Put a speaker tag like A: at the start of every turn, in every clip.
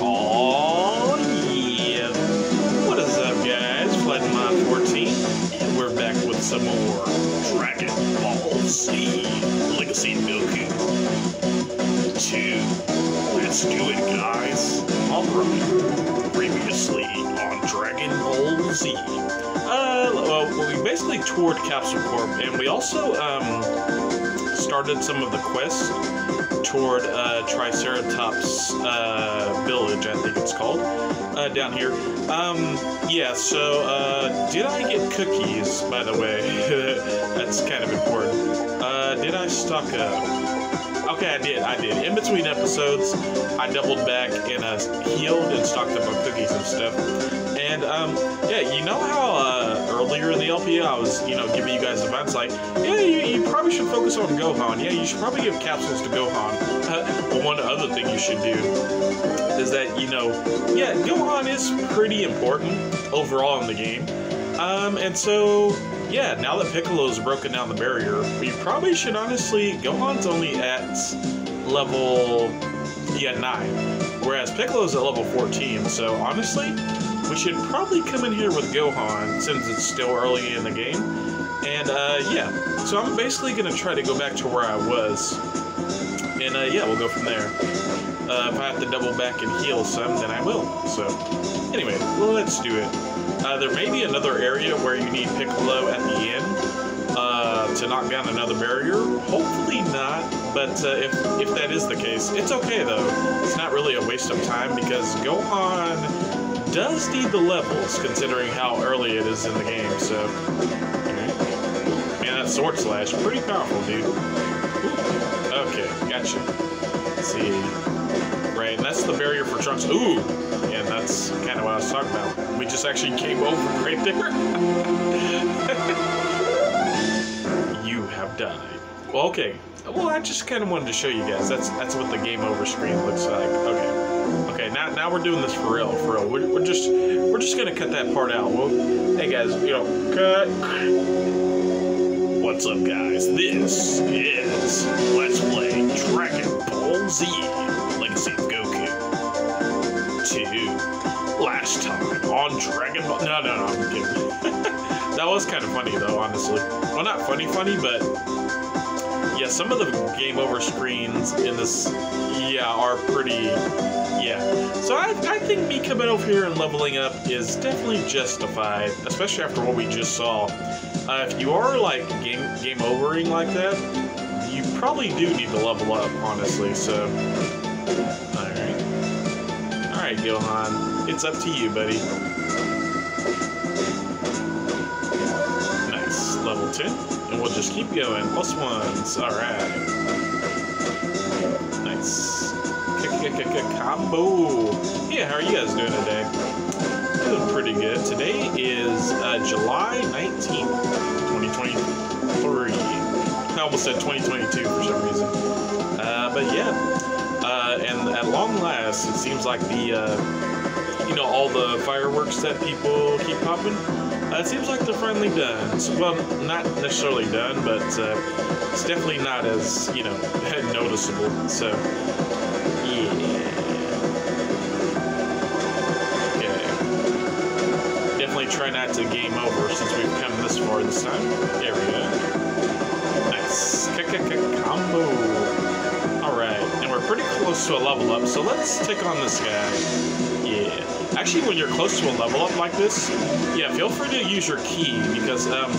A: Oh yeah. What is up, guys? Floodinmon 14, and we're back with some more Dragon Ball Z Legacy of Goku 2. Let's do it, guys. Alright. Previously on Dragon Ball Z. Uh, well, we basically toured Capsule Corp, and we also, um, started some of the quests toward uh, Triceratops uh, Village, I think it's called, uh, down here. Um, yeah, so uh, did I get cookies, by the way? That's kind of important. Uh, did I stock up? Okay, I did, I did. In between episodes, I doubled back and uh, healed and stocked up on cookies and stuff. And um, yeah, you know how uh, earlier in the LPA I was, you know, giving you guys advice like, yeah, you, you probably should focus on Gohan. Yeah, you should probably give capsules to Gohan. But one other thing you should do is that, you know, yeah, Gohan is pretty important overall in the game. Um, and so, yeah, now that Piccolo's broken down the barrier, we probably should honestly, Gohan's only at level, yeah, 9. Whereas Piccolo's at level 14, so honestly, we should probably come in here with Gohan since it's still early in the game. And uh, yeah, so I'm basically gonna try to go back to where I was, and uh, yeah, we'll go from there. Uh, if I have to double back and heal some, then I will. So anyway, let's do it. Uh, there may be another area where you need Piccolo at the end uh, to knock down another barrier. Hopefully not, but uh, if if that is the case, it's okay though. It's not really a waste of time because Gohan does need the levels considering how early it is in the game. So, man, that sword slash pretty powerful, dude. Okay, gotcha. Let's see. Right, and that's the barrier for Trunks. Ooh, and that's kind of what I was talking about. We just actually came over right there. you have died. Well, okay. Well, I just kind of wanted to show you guys. That's that's what the game over screen looks like. Okay. Now now we're doing this for real. For real. We're, we're just we're just gonna cut that part out. Well, hey guys, you know, cut. What's up, guys? This is Let's Play Dragon Ball Z Legacy of Goku 2. Last time on Dragon Ball. No, no, no, I'm kidding. that was kind of funny, though, honestly. Well, not funny, funny, but some of the game over screens in this, yeah, are pretty, yeah. So I, I think me coming over here and leveling up is definitely justified, especially after what we just saw. Uh, if you are like game game overing like that, you probably do need to level up, honestly. So, all right, all right, Gohan, it's up to you, buddy. And we'll just keep going. Plus ones, all right. Nice, combo. Yeah, how are you guys doing today? Doing pretty good. Today is uh, July 19th, 2023. I almost said 2022 for some reason. Uh, but yeah, uh, and at long last, it seems like the, uh, you know, all the fireworks that people keep popping, uh, it seems like they're finally done. Well, not necessarily done, but uh, it's definitely not as, you know, noticeable. So, yeah. Okay. definitely try not to game over since we've come this far this time. There we go. Nice. Combo. Alright, and we're pretty close to a level up, so let's take on this guy. Yeah. Actually, when you're close to a level up like this, yeah, feel free to use your ki because, um,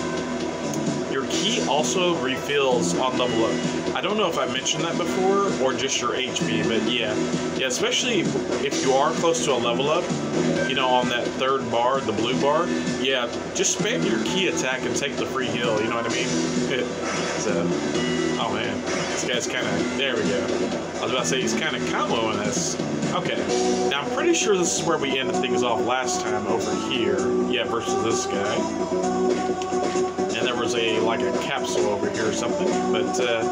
A: ki also refills on level up. I don't know if I mentioned that before or just your HP, but yeah. Yeah, especially if you are close to a level up, you know, on that third bar, the blue bar, yeah, just spam your ki attack and take the free heal, you know what I mean? so, oh man, this guy's kind of, there we go. I was about to say he's kind of comboing us. Okay, now I'm pretty sure this is where we ended things off last time over here. Yeah, versus this guy like a capsule over here or something. But uh,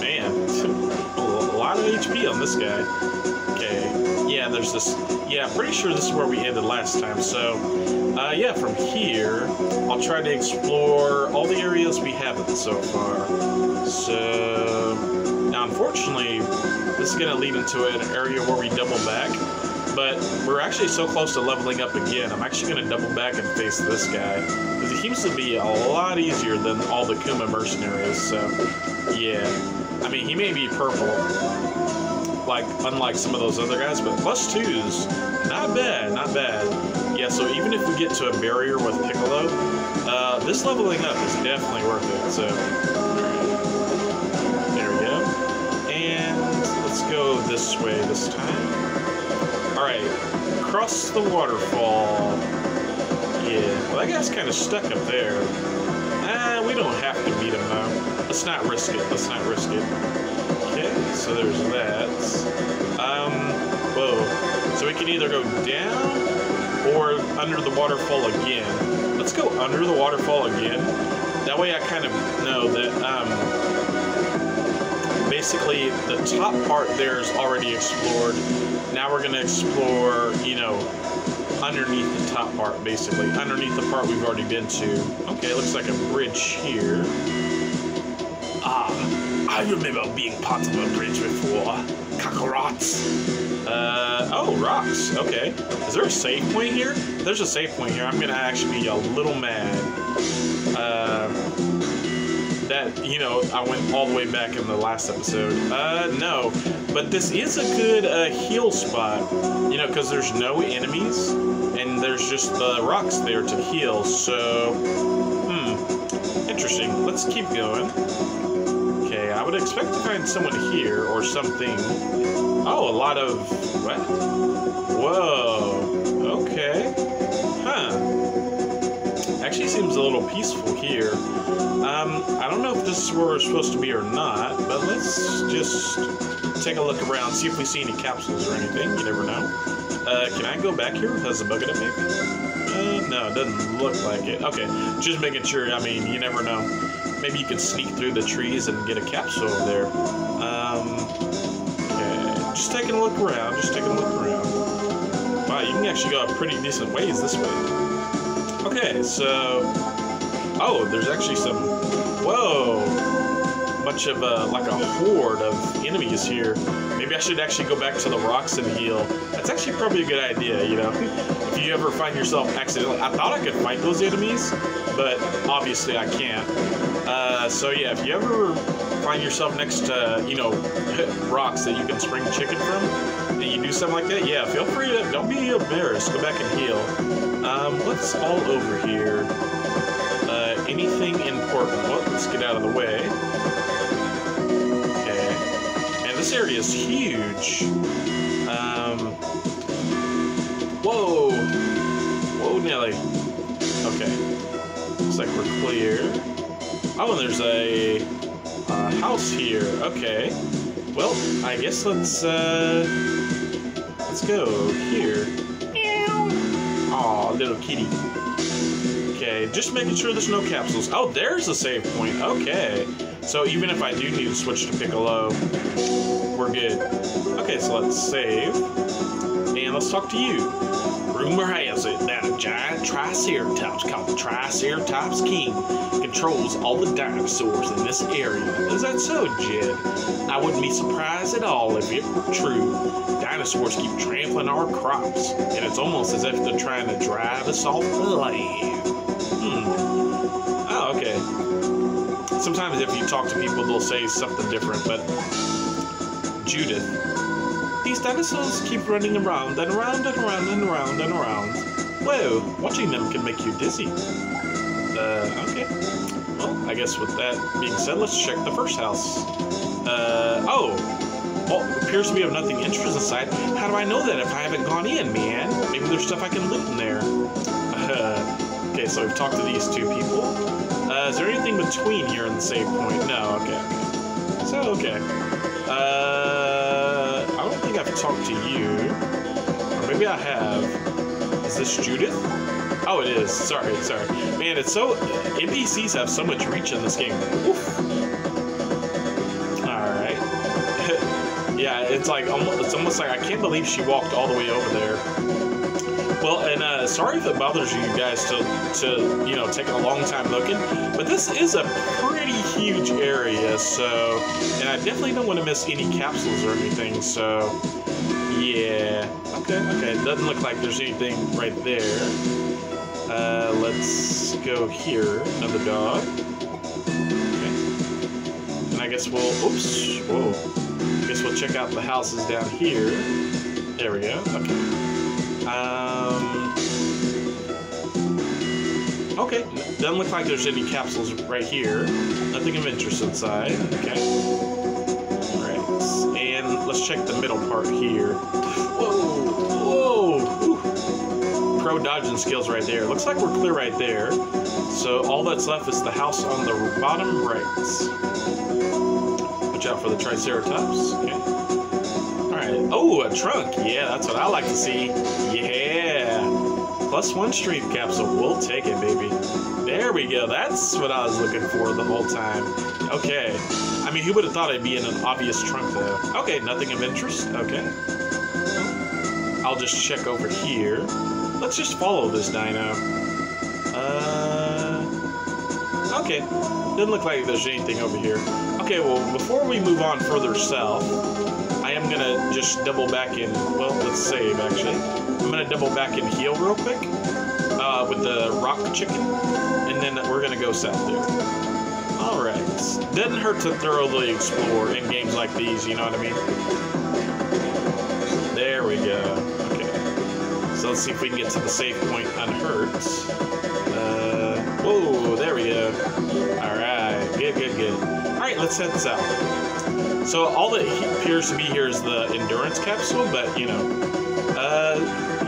A: man, a lot of HP on this guy. Okay, yeah, there's this. Yeah, pretty sure this is where we ended last time. So, uh, yeah, from here, I'll try to explore all the areas we haven't so far. So. Now unfortunately, this is going to lead into an area where we double back, but we're actually so close to leveling up again. I'm actually going to double back and face this guy, because he seems to be a lot easier than all the Kuma mercenaries, so, yeah. I mean, he may be purple, like, unlike some of those other guys, but plus twos, not bad, not bad. Yeah, so even if we get to a barrier with Piccolo, uh, this leveling up is definitely worth it, so... There we go. And let's go this way this time. Alright, cross the waterfall. Yeah, well that guy's kind of stuck up there. Ah, we don't have to beat him though. Let's not risk it, let's not risk it. Okay, so there's that. Um, whoa. So we can either go down or under the waterfall again. Let's go under the waterfall again. That way I kind of know that, um, basically the top part there is already explored. Now we're going to explore, you know, underneath the top part, basically. Underneath the part we've already been to. Okay, looks like a bridge here.
B: Ah, I remember being part of a bridge before. Kakarots.
A: Uh, oh, rocks. Okay. Is there a save point here? There's a save point here. I'm gonna actually be a little mad. Uh, that, you know, I went all the way back in the last episode. Uh, no. But this is a good uh, heal spot, you know, because there's no enemies, and there's just the rocks there to heal, so... Hmm. Interesting. Let's keep going. Okay, I would expect to find someone here, or something. Oh, a lot of... What? Whoa. Okay. Actually seems a little peaceful here. Um, I don't know if this is where we're supposed to be or not, but let's just take a look around, see if we see any capsules or anything. You never know. Uh, can I go back here? Has a bug in it, maybe? Uh, no, it doesn't look like it. Okay, just making sure. I mean, you never know. Maybe you can sneak through the trees and get a capsule there. Um, okay, just taking a look around. Just taking a look around. Wow, you can actually go a pretty decent ways this way. Okay, so Oh, there's actually some. Whoa! Much of uh, like a horde of enemies here. Maybe I should actually go back to the rocks and heal. That's actually probably a good idea, you know. if you ever find yourself accidentally, I thought I could fight those enemies, but obviously I can't. Uh, so yeah, if you ever find yourself next to you know rocks that you can spring chicken from, do something like that, yeah, feel free to. Don't be embarrassed. Go back and heal. Um, what's all over here? anything important. Well, let's get out of the way. Okay. And this area is huge. Um, whoa! Whoa, Nelly. Okay. Looks like we're clear. Oh, and there's a, a house here. Okay. Well, I guess let's, uh, let's go here. Aw, little kitty. Okay, just making sure there's no capsules. Oh, there's a save point. Okay. So even if I do need to switch to Piccolo, we're good. Okay, so let's save. And let's talk to you.
B: Rumor has it that a giant Triceratops called the Triceratops King controls all the dinosaurs in this area.
A: Is that so, Jed?
B: I wouldn't be surprised at all if it were true. Dinosaurs keep trampling our crops, and it's almost as if they're trying to drive us off the land.
A: Hmm. Oh, okay. Sometimes if you talk to people, they'll say something different, but Judith. These dinosaurs keep running around and around and around and around and around. Whoa, watching them can make you dizzy. Uh, okay. Well, I guess with that being said, let's check the first house. Uh, oh. Oh, appears to be of nothing interesting inside. How do I know that if I haven't gone in, man? Maybe there's stuff I can loot in there. Uh, okay, so we've talked to these two people. Uh, is there anything between here and the save point? No, okay. So, okay. Think I've talked to you. Or maybe I have. Is this Judith? Oh, it is. Sorry, sorry. Man, it's so... NPCs have so much reach in this game. Alright. yeah, it's like... It's almost like I can't believe she walked all the way over there. Well, and uh, sorry if it bothers you guys to, to, you know, take a long time looking, but this is a pretty huge area, so, and I definitely don't want to miss any capsules or anything, so, yeah. Okay, okay, it doesn't look like there's anything right there. Uh, let's go here, another dog. Okay. And I guess we'll, oops, whoa. I guess we'll check out the houses down here. There we go, okay. Um, okay, doesn't look like there's any capsules right here. Nothing of interest inside. Okay. Alright, and let's check the middle part here. Whoa! Whoa! Pro dodging skills right there. Looks like we're clear right there. So all that's left is the house on the bottom right. Watch out for the Triceratops. Okay. Alright. Oh, a trunk. Yeah, that's what I like to see. Yeah. Plus one strength capsule. We'll take it, baby. There we go. That's what I was looking for the whole time. Okay. I mean, who would have thought I'd be in an obvious trunk, though? Okay, nothing of interest. Okay. I'll just check over here. Let's just follow this dino. Uh. Okay. Doesn't look like there's anything over here. Okay, well, before we move on further south, I am gonna just double back in, well, let's save actually. I'm gonna double back and heal real quick uh, with the rock chicken, and then we're gonna go south there. Alright. Doesn't hurt to thoroughly explore in games like these, you know what I mean? There we go. Okay. So let's see if we can get to the safe point unhurt. Uh, whoa, there we go. Alright, good, good, good. Alright, let's head south. So all that appears to be here is the endurance capsule, but you know,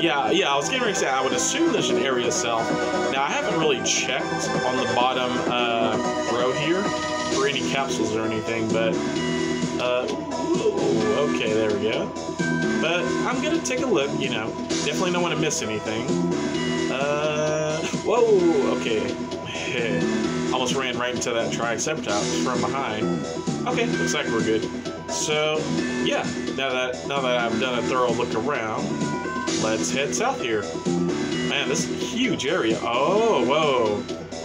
A: yeah, yeah. I was getting ready to say I would assume there's an area cell. Now I haven't really checked on the bottom uh, row here for any capsules or anything, but uh, ooh, okay, there we go. But I'm gonna take a look. You know, definitely don't want to miss anything. Uh, whoa, okay. Almost ran right into that Triceratops from behind. Okay, looks like we're good. So, yeah, now that now that I've done a thorough look around, let's head south here. Man, this is a huge area. Oh, whoa.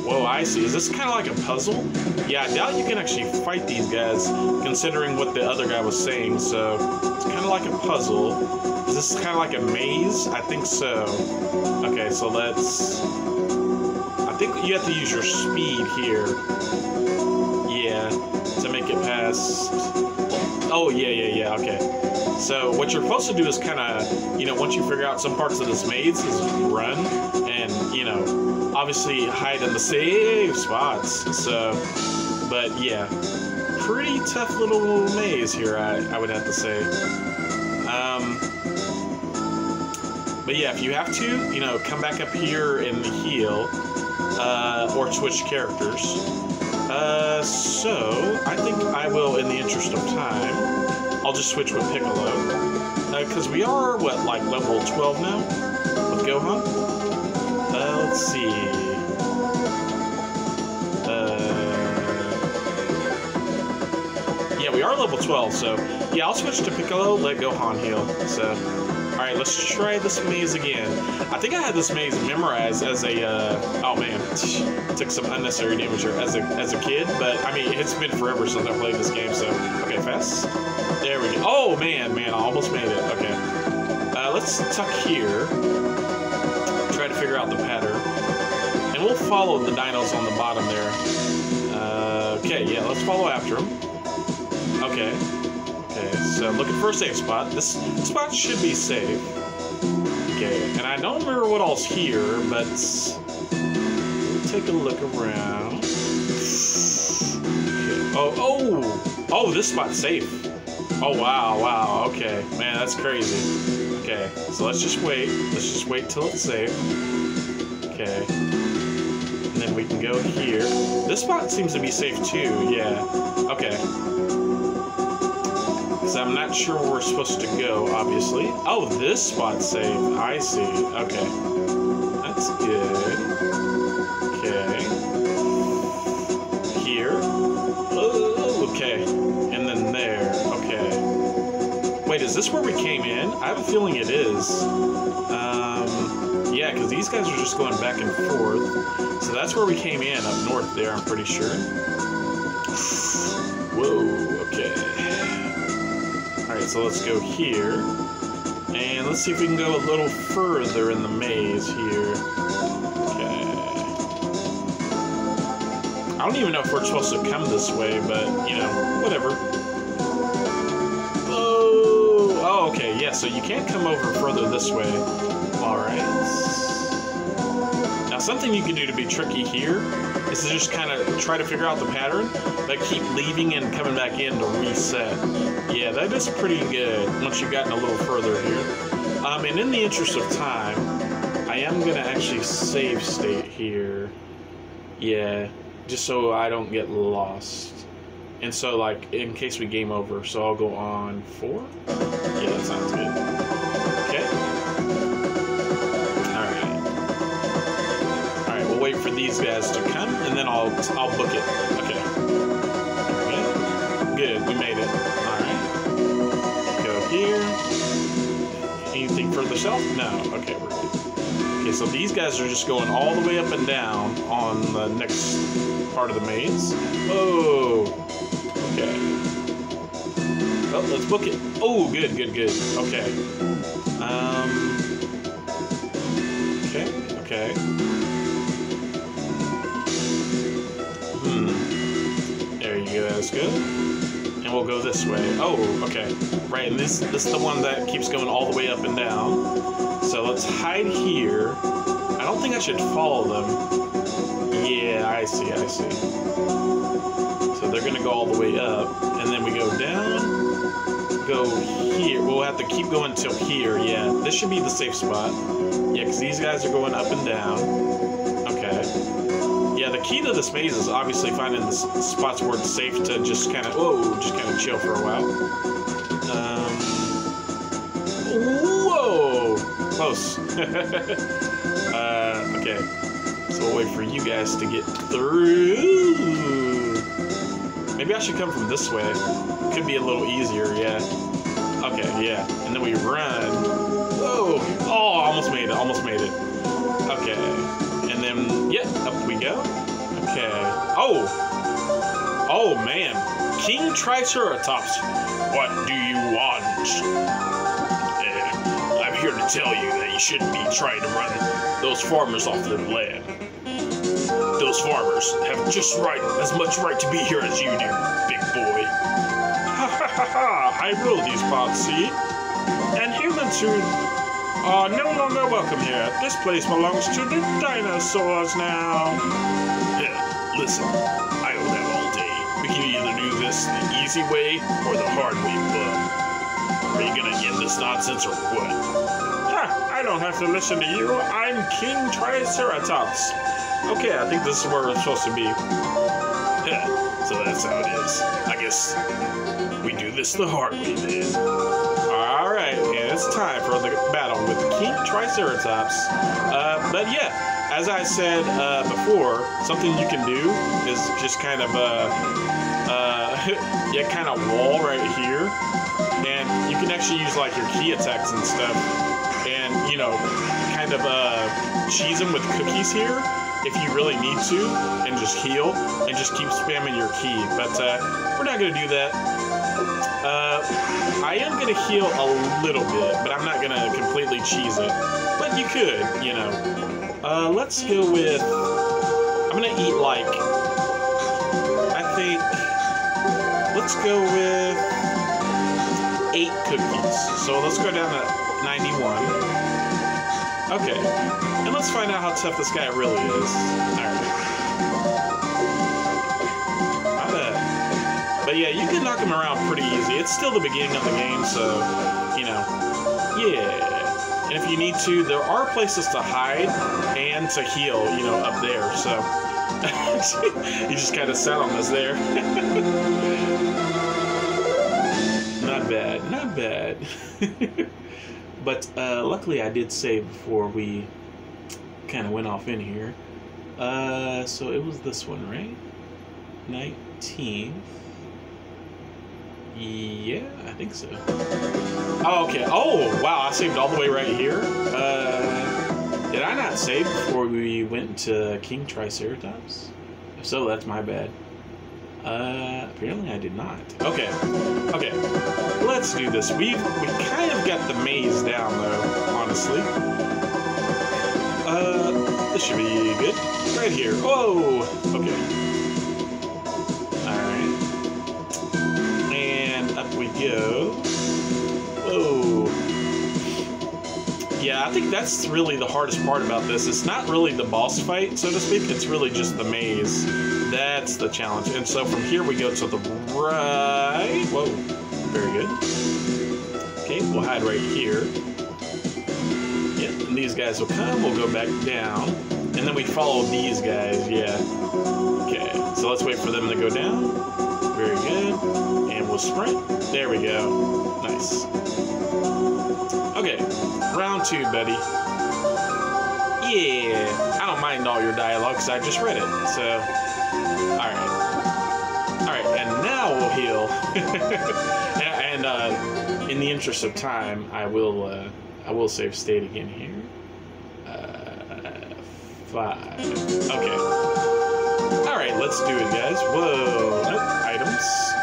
A: Whoa, I see. Is this kind of like a puzzle? Yeah, I doubt you can actually fight these guys, considering what the other guy was saying, so it's kind of like a puzzle. Is this kind of like a maze? I think so. Okay, so let's... I think you have to use your speed here. Yeah, to make it past. Oh, yeah, yeah, yeah, okay. So what you're supposed to do is kind of, you know, once you figure out some parts of this maze, is run and, you know, obviously hide in the safe spots. So, but yeah, pretty tough little maze here, I, I would have to say. Um, but yeah, if you have to, you know, come back up here and heal, uh, or switch characters. Uh, so, I think I will, in the interest of time, I'll just switch with Piccolo. Because uh, we are, what, like level 12 now? With Gohan? Uh, let's see. Uh, yeah, we are level 12, so yeah, I'll switch to Piccolo, let Gohan heal. So, Alright, let's try this maze again. I think I had this maze memorized as a, uh, oh man, took some unnecessary damage here as a, as a kid, but I mean, it's been forever since I played this game, so, okay, fast. There we go. Oh man, man, I almost made it. Okay. Uh, let's tuck here. Try to figure out the pattern. And we'll follow the dinos on the bottom there. Uh, okay, yeah, let's follow after them. Okay. So looking for a safe spot. This spot should be safe. Okay, and I don't remember what all's here, but take a look around. Okay. Oh, oh, oh, this spot's safe. Oh wow, wow. Okay, man, that's crazy. Okay, so let's just wait. Let's just wait till it's safe. Okay. And then we can go here. This spot seems to be safe too. Yeah. Okay. I'm not sure where we're supposed to go, obviously. Oh, this spot's safe. I see. Okay. That's good. Okay. Here. Oh, okay. And then there. Okay. Wait, is this where we came in? I have a feeling it is. Um, Yeah, because these guys are just going back and forth. So that's where we came in, up north there, I'm pretty sure. Alright, so let's go here. And let's see if we can go a little further in the maze here. Okay. I don't even know if we're supposed to come this way, but, you know, whatever. Oh, oh okay, yeah, so you can't come over further this way. Alright. Now, something you can do to be tricky here is to just kind of try to figure out the pattern, but keep leaving and coming back in to reset. Yeah, that is pretty good once you've gotten a little further here. Um, and in the interest of time, I am going to actually save state here. Yeah, just so I don't get lost. And so, like, in case we game over, so I'll go on four? Yeah, that sounds good. For these guys to come, and then I'll, I'll book it. Okay. Okay. Good, we made it. Alright. Go here. Anything further south? No. Okay, we're good. Okay, so these guys are just going all the way up and down on the next part of the maze. Oh. Okay. Oh, let's book it. Oh, good, good, good. Okay. Um. Okay, okay. That's good. And we'll go this way. Oh, okay. Right, this, this is the one that keeps going all the way up and down. So let's hide here. I don't think I should follow them. Yeah, I see, I see. So they're gonna go all the way up, and then we go down, go here. We'll have to keep going till here. Yeah, this should be the safe spot. Yeah, because these guys are going up and down. Key to this maze is obviously finding the spots where it's safe to just kind of, whoa, just kind of chill for a while. Um, whoa, close. uh, okay. So we'll wait for you guys to get through. Maybe I should come from this way. Could be a little easier, yeah. Okay, yeah. And then we run. Whoa! Oh, almost made it, almost made it. Okay. And then, yeah, up we go. Okay. Oh! Oh, man. King Triceratops, what do you want?
B: Uh, I'm here to tell you that you shouldn't be trying to run those farmers off their land. Those farmers have just right, as much right to be here as you do, big boy.
C: Ha ha ha ha! I rule these parts, see? And humans who are no longer welcome here. This place belongs to the dinosaurs now.
B: Yeah, listen, I don't have all day. We can either do this the easy way or the hard way, bud. Are you gonna end this nonsense or what?
C: Ha! I don't have to listen to you. I'm King Triceratops.
A: Okay, I think this is where we're supposed to be.
B: Yeah, so that's how it is. I guess we do this the hard way then.
A: It's time for the battle with King Triceratops. Uh, but yeah, as I said uh, before, something you can do is just kind of, uh, uh, yeah, kind of wall right here. And you can actually use like your ki attacks and stuff. And, you know, kind of uh, cheese them with cookies here if you really need to. And just heal and just keep spamming your ki. But uh, we're not to do that. Uh, I am gonna heal a little bit, but I'm not gonna completely cheese it. But you could, you know. Uh, let's go with. I'm gonna eat like. I think. Let's go with eight cookies. So let's go down to 91. Okay, and let's find out how tough this guy really is. All But yeah, you can knock him around pretty easy. It's still the beginning of the game, so, you know, yeah. And if you need to, there are places to hide and to heal, you know, up there, so. you just kind of sat on this there. not bad, not bad. but uh, luckily I did save before we kind of went off in here. Uh, so it was this one, right? 19th. Yeah, I think so. Oh, okay. Oh, wow, I saved all the way right here. Uh, Did I not save before we went to King Triceratops? If so, that's my bad. Uh, apparently I did not. Okay, okay. Let's do this. We we kind of got the maze down though, honestly. Uh, this should be good. Right here. Whoa. Okay. Go. Whoa. Yeah, I think that's really the hardest part about this. It's not really the boss fight, so to speak. It's really just the maze. That's the challenge. And so from here we go to the right. Whoa. Very good. Okay, we'll hide right here. Yeah, and these guys will come. We'll go back down. And then we follow these guys. Yeah. Okay, so let's wait for them to go down. Very good. We'll sprint. There we go. Nice. Okay, round two, buddy. Yeah, I don't mind all your dialogue because I just read it. So, all right, all right, and now we'll heal. and uh, in the interest of time, I will uh, I will save state again here. Uh, five. Okay. All right, let's do it, guys. Whoa, nope. Items.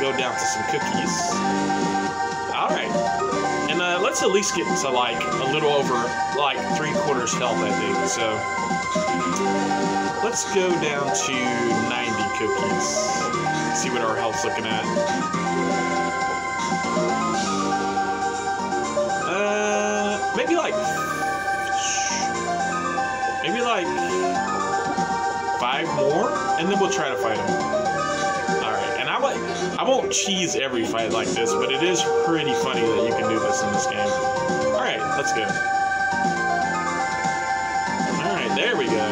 A: Go down to some cookies. All right. And uh, let's at least get to like a little over like three quarters health, I think. So let's go down to 90 cookies. See what our health's looking at. Uh, maybe like maybe like five more, and then we'll try to fight him. Won't cheese every fight like this, but it is pretty funny that you can do this in this game. All right, let's go. All right, there we go.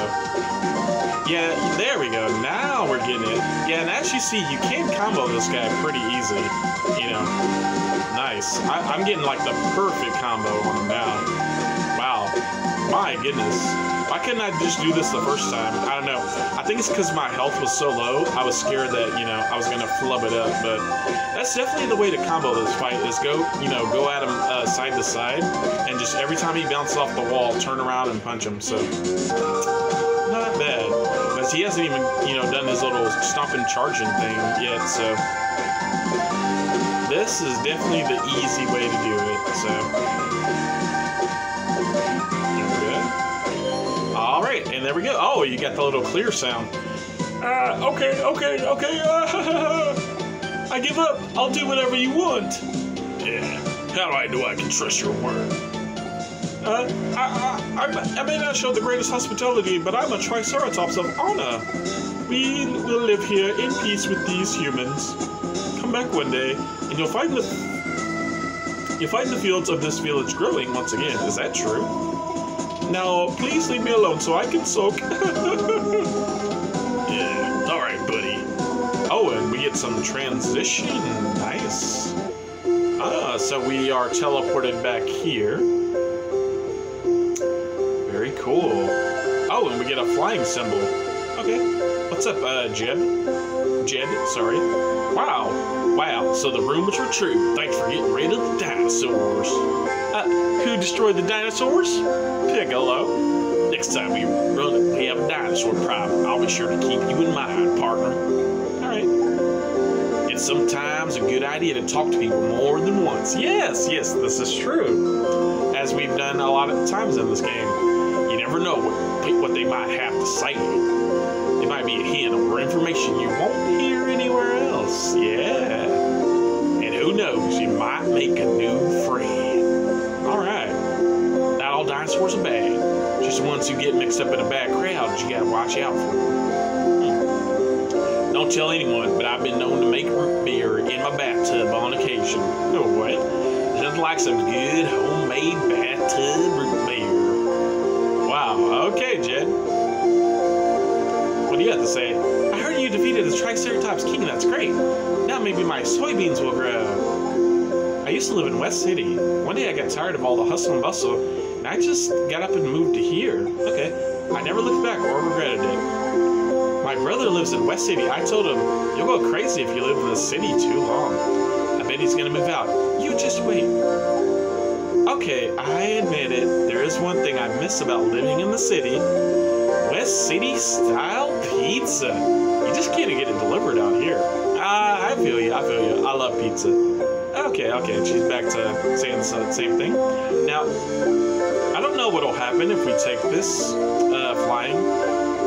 A: Yeah, there we go. Now we're getting it. Yeah, and as you see, you can combo this guy pretty easily. You know, nice. I, I'm getting like the perfect combo on him now. Wow, my goodness. Why couldn't I just do this the first time? I don't know. I think it's because my health was so low. I was scared that, you know, I was going to flub it up. But that's definitely the way to combo this fight is go, you know, go at him uh, side to side. And just every time he bounces off the wall, turn around and punch him. So, not bad. Because he hasn't even, you know, done his little stomping charging thing yet. So, this is definitely the easy way to do it. So, there we go. Oh, you got the little clear sound.
C: Uh, okay, okay, okay. Uh, I give up. I'll do whatever you want.
B: Yeah. How do I know I can trust your word?
C: Uh, I, I, I, I may not show the greatest hospitality, but I'm a Triceratops of honor. We will live here in peace with these humans. Come back one day, and you'll find the you'll find the fields of this village growing once again. Is that true? Now, please leave me alone so I can soak.
B: Yeah. All right, buddy.
A: Oh, and we get some transition. Nice. Ah, so we are teleported back here. Very cool. Oh, and we get a flying symbol. Okay. What's up, uh, Jed? Jed, sorry. Wow. Wow, so the rumors were true. Thanks for getting rid of the dinosaurs. Uh, who destroyed the dinosaurs? Piccolo. Next time we run we have a dinosaur problem, I'll be sure to keep you in mind, partner. Alright. It's sometimes a good idea to talk to people more than once. Yes, yes, this is true. As we've done a lot of times in this game. You never know what, what they might have to say. It might be a hint or information you won't hear anywhere else. Yeah. And who knows, you might make a new friend. Dinosaurs are bad. Just ones who get mixed up in a bad crowd you gotta watch out for. Hmm. Don't tell anyone, but I've been known to make root beer in my bathtub on occasion. No Oh, what? Nothing like some good homemade bathtub root beer. Wow. Okay, Jed. What do you have to say? I heard you defeated the Triceratops King. That's great. Now maybe my soybeans will grow. I used to live in West City. One day I got tired of all the hustle and bustle, I just got up and moved to here. Okay. I never looked back or regretted it. My brother lives in West City. I told him, you'll go crazy if you live in the city too long. I bet he's gonna move out. You just wait. Okay, I admit it. There is one thing I miss about living in the city. West City style pizza. You just can't get it delivered out here. Ah, I feel you. I feel you. I love pizza. Okay, okay. She's back to saying the same thing. Now, know what'll happen if we take this uh, flying,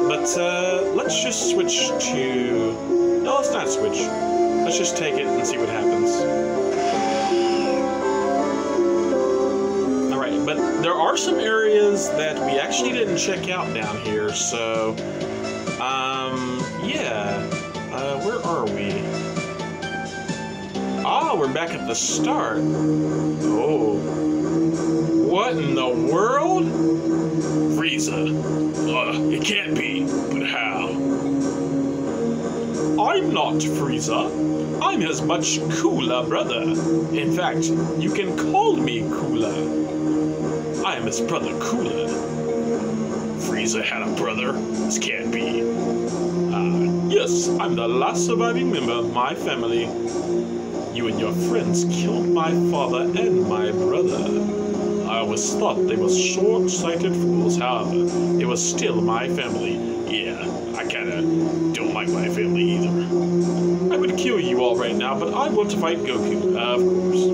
A: but uh, let's just switch to. No, let's not switch. Let's just take it and see what happens. Alright, but there are some areas that we actually didn't check out down here, so. Um, yeah. Uh, where are we? Ah, we're back at the start. Oh. What in the world?
B: Frieza. Uh, it can't be, but how?
A: I'm not Frieza. I'm his much cooler brother. In fact, you can call me Cooler. I am his brother Cooler.
B: Frieza had a brother? This can't be.
A: Uh, yes, I'm the last surviving member of my family. You and your friends killed my father and my brother. Always thought they were short-sighted fools, however, it was still my family.
B: Yeah, I kinda don't like my family either.
A: I would kill you all right now, but I want to fight Goku, of course.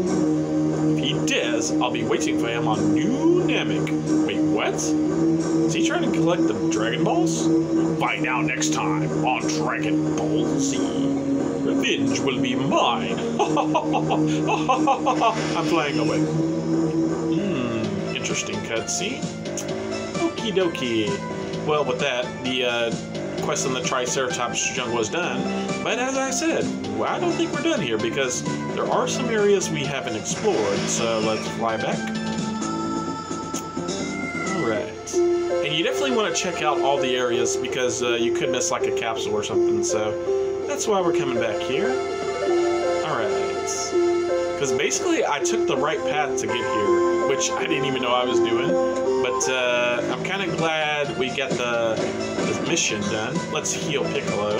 A: If he dares, I'll be waiting for him on New Namek. Wait, what? Is he trying to collect the Dragon Balls?
B: Find out next time on Dragon Ball Z.
A: Revenge will be mine. I'm flying away. Interesting cutscene. Okie dokie. Well, with that, the uh, quest in the Triceratops jungle is done. But as I said, well, I don't think we're done here because there are some areas we haven't explored. So let's fly back. Alright. And you definitely want to check out all the areas because uh, you could miss like a capsule or something. So that's why we're coming back here. Because basically I took the right path to get here, which I didn't even know I was doing. But uh, I'm kind of glad we got the, the mission done. Let's heal Piccolo.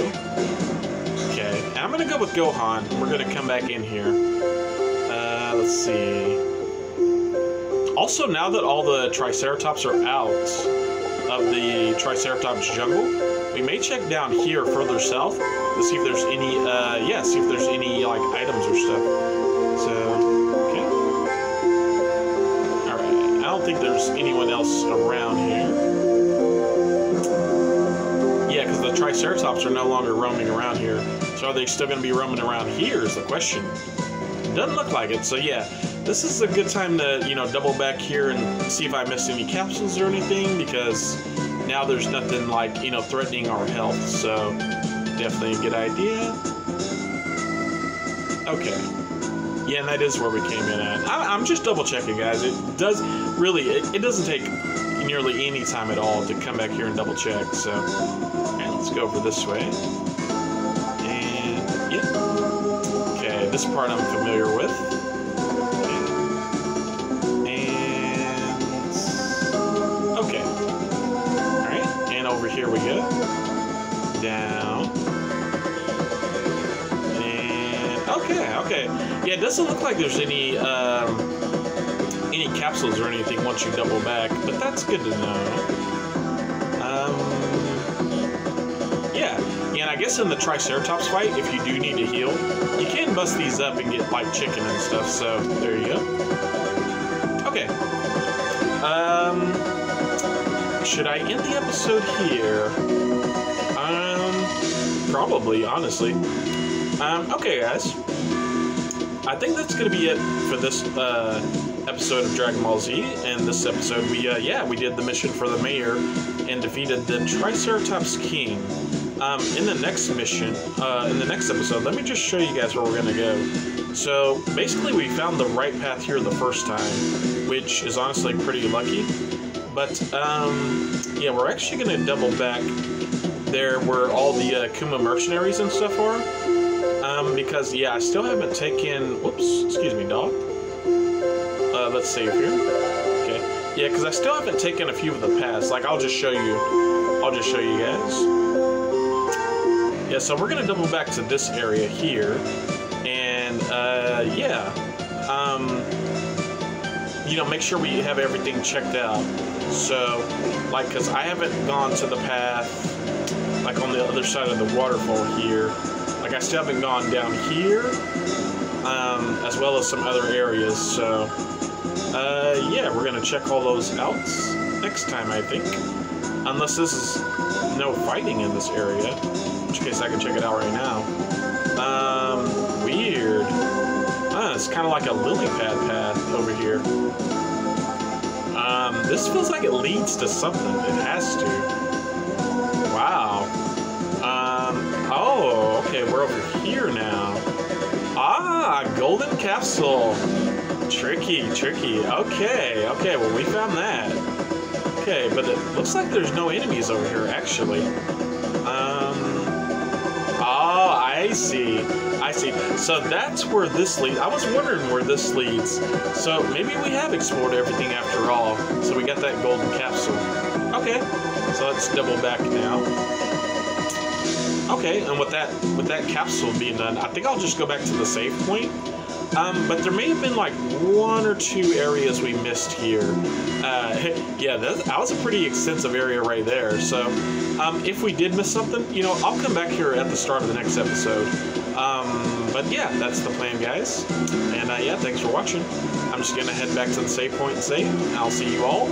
A: Okay, and I'm gonna go with Gohan. We're gonna come back in here. Uh, let's see. Also, now that all the Triceratops are out of the Triceratops jungle, we may check down here further south to see if there's any, uh, yeah, see if there's any, like, items or stuff. Think there's anyone else around here. Yeah, because the Triceratops are no longer roaming around here. So are they still going to be roaming around here is the question. Doesn't look like it, so yeah. This is a good time to, you know, double back here and see if I missed any capsules or anything, because now there's nothing like, you know, threatening our health, so definitely a good idea. Okay. Yeah, and that is where we came in at. I, am just double checking, guys. It does really, it, it, doesn't take nearly any time at all to come back here and double check. So, let's go over this way. And yeah, okay, this part I'm familiar with. And okay, all right, and over here we go. Down. Okay. Yeah, it doesn't look like there's any um, any capsules or anything once you double back, but that's good to know. Um, yeah, yeah, and I guess in the Triceratops fight, if you do need to heal, you can bust these up and get like chicken and stuff. So there you go. Okay. Um, should I end the episode here? Um, probably, honestly. Um, okay, guys. I think that's gonna be it for this uh, episode of Dragon Ball Z. And this episode, we uh, yeah, we did the mission for the mayor and defeated the Triceratops King. Um, in the next mission, uh, in the next episode, let me just show you guys where we're gonna go. So basically, we found the right path here the first time, which is honestly pretty lucky. But um, yeah, we're actually gonna double back there where all the uh, Kuma mercenaries and stuff are. Um, because, yeah, I still haven't taken... Whoops, excuse me, dog. Uh, let's save here. Okay. Yeah, because I still haven't taken a few of the paths. Like, I'll just show you. I'll just show you guys. Yeah, so we're going to double back to this area here. And, uh, yeah. Um, you know, make sure we have everything checked out. So, like, because I haven't gone to the path, like on the other side of the waterfall here. Like, I still haven't gone down here, um, as well as some other areas. So, uh, yeah, we're gonna check all those out next time, I think. Unless this is no fighting in this area, in which case I can check it out right now. Um, weird. Ah, it's kind of like a lily pad path over here. Um, this feels like it leads to something. It has to. We're over here now. Ah, golden capsule. Tricky, tricky. Okay, okay, well, we found that. Okay, but it looks like there's no enemies over here, actually. Um, oh, I see. I see. So that's where this leads. I was wondering where this leads. So maybe we have explored everything after all. So we got that golden capsule. Okay, so let's double back now. Okay, and with that with that capsule being done, I think I'll just go back to the save point. Um, but there may have been like one or two areas we missed here. Uh, yeah, that, that, was a pretty extensive area right there. So um, if we did miss something, you know, I'll come back here at the start of the next episode. Um, but yeah, that's the plan, guys. And uh, yeah, thanks for watching. I'm just going to head back to the save point and save. I'll see you all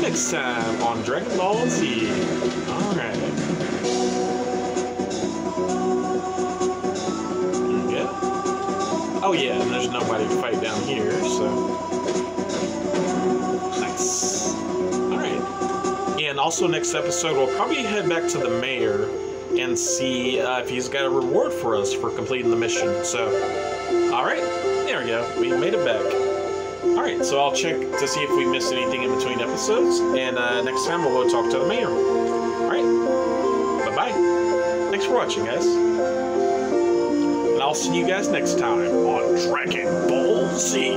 A: next time on Dragon Ball Z. Oh yeah, and there's nobody to fight down here, so... Nice. Alright. And also next episode, we'll probably head back to the mayor and see uh, if he's got a reward for us for completing the mission. So, alright, there we go. We made it back. Alright, so I'll check to see if we missed anything in between episodes, and uh, next time we'll go talk to the mayor. Alright, bye-bye. Thanks for watching, guys. I'll see you guys next time on Dragon Ball Z.